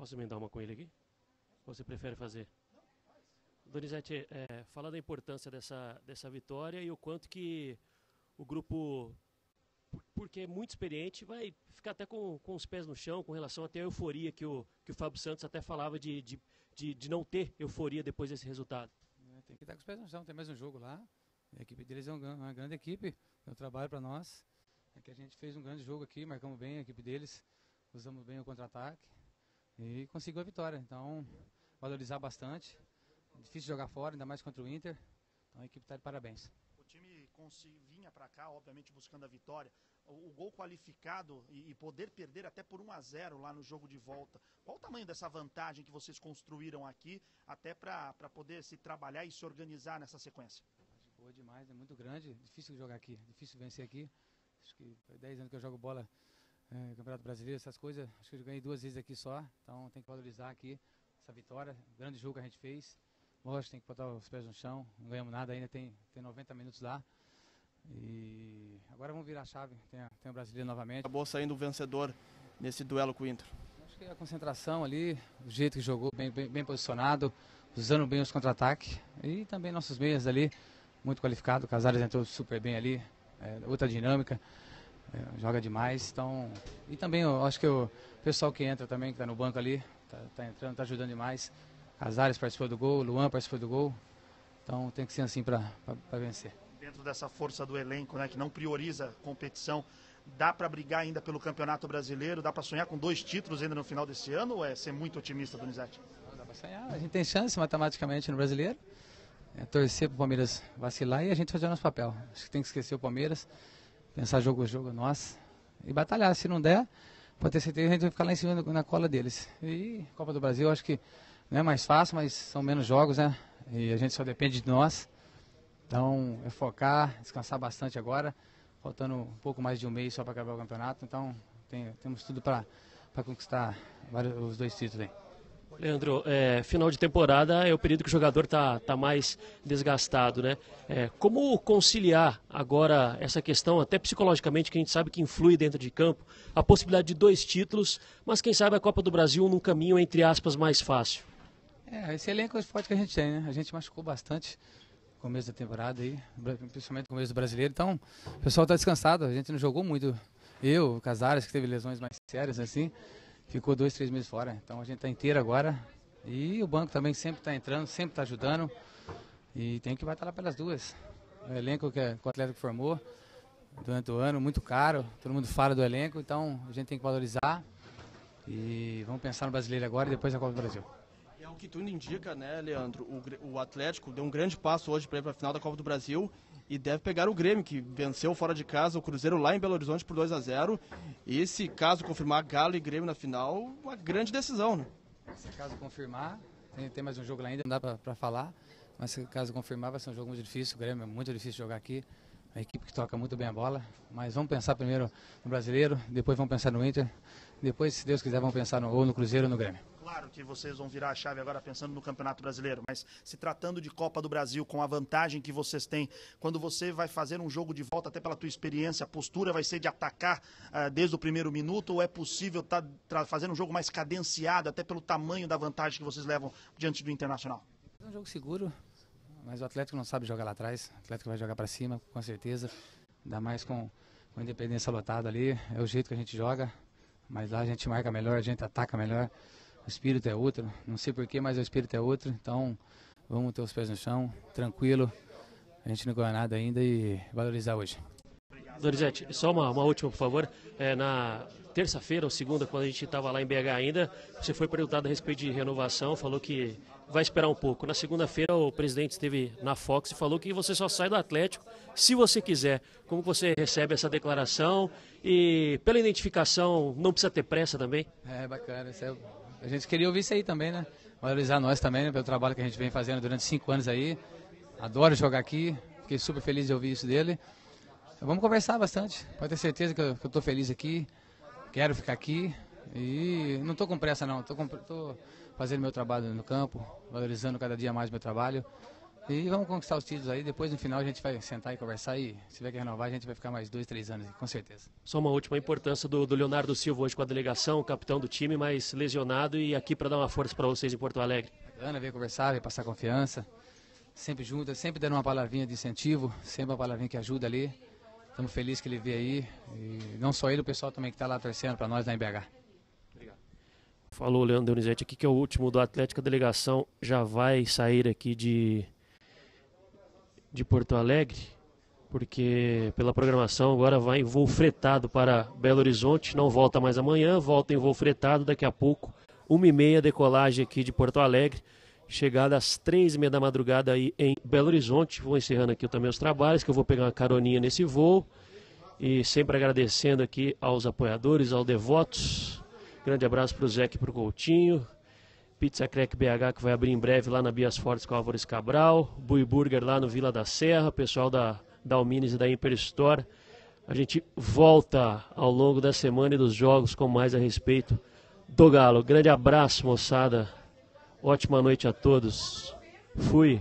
Posso emendar uma com ele aqui? Você prefere fazer? Donizete, é, fala da importância dessa, dessa vitória e o quanto que o grupo, porque é muito experiente, vai ficar até com, com os pés no chão com relação até à euforia que o, que o Fábio Santos até falava de, de, de, de não ter euforia depois desse resultado. É, tem que estar com os pés no chão, tem mais um jogo lá. A equipe deles é uma grande equipe, deu trabalho para nós. É que a gente fez um grande jogo aqui, marcamos bem a equipe deles, usamos bem o contra-ataque e conseguiu a vitória. Então, valorizar bastante. Difícil jogar fora, ainda mais contra o Inter. Então a equipe está de parabéns. O time vinha para cá, obviamente, buscando a vitória. O, o gol qualificado e, e, poder perder até por 1 a 0 lá no jogo de volta. Qual o tamanho dessa vantagem que vocês construíram aqui, até para poder se trabalhar e se organizar nessa sequência? Boa demais, é muito grande. Difícil jogar aqui, difícil vencer aqui. Acho que foi 10 anos que eu jogo bola é, Campeonato Brasileiro, essas coisas. Acho que eu ganhei duas vezes aqui só. Então tem que valorizar aqui essa vitória. Grande jogo que a gente fez. Lógico, tem que botar os pés no chão. Não ganhamos nada ainda, tem, tem 90 minutos lá. E agora vamos virar a chave. Tem, tem o brasileiro novamente. Acabou saindo o vencedor nesse duelo com o Inter. Acho que a concentração ali, o jeito que jogou, bem, bem, bem posicionado, usando bem os contra-ataques. E também nossos meias ali, muito qualificado. O Casares entrou super bem ali, é, outra dinâmica. É, joga demais. Então, e também eu acho que o pessoal que entra também, que está no banco ali, está tá entrando, está ajudando demais. Casares participou do gol, Luan participou do gol. Então tem que ser assim para vencer. Dentro dessa força do elenco, né, que não prioriza competição, dá para brigar ainda pelo Campeonato Brasileiro? Dá para sonhar com dois títulos ainda no final desse ano ou é ser muito otimista, Donizete? Dá para sonhar. A gente tem chance matematicamente no Brasileiro. É torcer para o Palmeiras vacilar e a gente fazer o nosso papel. Acho que tem que esquecer o Palmeiras, pensar jogo a jogo nosso e batalhar. Se não der, pode ter certeza que a gente vai ficar lá em cima na cola deles. E Copa do Brasil, acho que não é mais fácil, mas são menos jogos, né? E a gente só depende de nós. Então, é focar, descansar bastante agora. Faltando um pouco mais de um mês só para acabar o campeonato. Então, tem, temos tudo para conquistar vários, os dois títulos aí. Leandro, é, final de temporada é o período que o jogador está tá mais desgastado, né? É, como conciliar agora essa questão, até psicologicamente, que a gente sabe que influi dentro de campo, a possibilidade de dois títulos, mas quem sabe a Copa do Brasil num caminho, entre aspas, mais fácil? É, esse elenco é forte que a gente tem, né? A gente machucou bastante no começo da temporada aí, principalmente no começo do brasileiro. Então, o pessoal está descansado, a gente não jogou muito. Eu, o Casares, que teve lesões mais sérias assim, ficou dois, três meses fora. Então a gente está inteiro agora. E o banco também sempre está entrando, sempre está ajudando. E tem que batalhar pelas duas. O elenco que, é, que o Atlético formou durante o ano, muito caro, todo mundo fala do elenco, então a gente tem que valorizar. E vamos pensar no brasileiro agora e depois na Copa do Brasil que tudo indica, né, Leandro? O, o Atlético deu um grande passo hoje para a final da Copa do Brasil e deve pegar o Grêmio, que venceu fora de casa o Cruzeiro lá em Belo Horizonte por 2 a 0 E se caso confirmar Galo e Grêmio na final, uma grande decisão, né? Se caso confirmar, tem, tem mais um jogo lá ainda, não dá para falar. Mas se caso confirmar, vai ser um jogo muito difícil. O Grêmio é muito difícil jogar aqui. A equipe que toca muito bem a bola. Mas vamos pensar primeiro no brasileiro, depois vamos pensar no Inter. Depois, se Deus quiser, vamos pensar no, ou no Cruzeiro ou no Grêmio. Claro que vocês vão virar a chave agora pensando no Campeonato Brasileiro, mas se tratando de Copa do Brasil, com a vantagem que vocês têm, quando você vai fazer um jogo de volta, até pela tua experiência, a postura vai ser de atacar uh, desde o primeiro minuto, ou é possível estar tá, fazendo um jogo mais cadenciado, até pelo tamanho da vantagem que vocês levam diante do Internacional? É um jogo seguro, mas o Atlético não sabe jogar lá atrás, o Atlético vai jogar para cima, com certeza, ainda mais com, com a independência lotada ali, é o jeito que a gente joga, mas lá a gente marca melhor, a gente ataca melhor o espírito é outro. Não sei porquê, mas o espírito é outro. Então, vamos ter os pés no chão, tranquilo. A gente não ganhou nada ainda e valorizar hoje. Dorizete, só uma, uma última, por favor. É, na terça-feira ou segunda, quando a gente estava lá em BH ainda, você foi perguntado a respeito de renovação, falou que vai esperar um pouco. Na segunda-feira, o presidente esteve na Fox e falou que você só sai do Atlético se você quiser. Como você recebe essa declaração? E pela identificação, não precisa ter pressa também? É bacana, isso é a gente queria ouvir isso aí também, né? Valorizar nós também, né? Pelo trabalho que a gente vem fazendo durante cinco anos aí. Adoro jogar aqui, fiquei super feliz de ouvir isso dele. Vamos conversar bastante, pode ter certeza que eu estou feliz aqui, quero ficar aqui e não estou com pressa não, estou fazendo meu trabalho no campo, valorizando cada dia mais meu trabalho E vamos conquistar os títulos aí. Depois no final a gente vai sentar e conversar e se tiver que renovar a gente vai ficar mais dois, três anos, com certeza. Só uma última importância do, do Leonardo Silva hoje com a delegação, capitão do time, mas lesionado e aqui para dar uma força para vocês em Porto Alegre. Ana veio conversar, veio passar confiança. Sempre junto, sempre dando uma palavrinha de incentivo, sempre uma palavrinha que ajuda ali. Estamos felizes que ele veio aí. E não só ele, o pessoal também que está lá torcendo para nós na MBH. Falou Leandro Donizete aqui que é o último do Atlético. A delegação já vai sair aqui de, de Porto Alegre, porque pela programação agora vai em voo fretado para Belo Horizonte. Não volta mais amanhã, volta em voo fretado daqui a pouco. Uma e meia decolagem aqui de Porto Alegre. Chegada às três e meia da madrugada aí em Belo Horizonte. Vou encerrando aqui também os trabalhos, que eu vou pegar uma caroninha nesse voo. E sempre agradecendo aqui aos apoiadores, aos devotos. Grande abraço para o Zé e para o Coutinho. Pizza Crack BH que vai abrir em breve lá na Bias Fortes com Álvares Cabral. Bui Burger lá no Vila da Serra. Pessoal da, da Almines e da Imper Store. A gente volta ao longo da semana e dos jogos com mais a respeito do Galo. Grande abraço, moçada. Ótima noite a todos. Fui.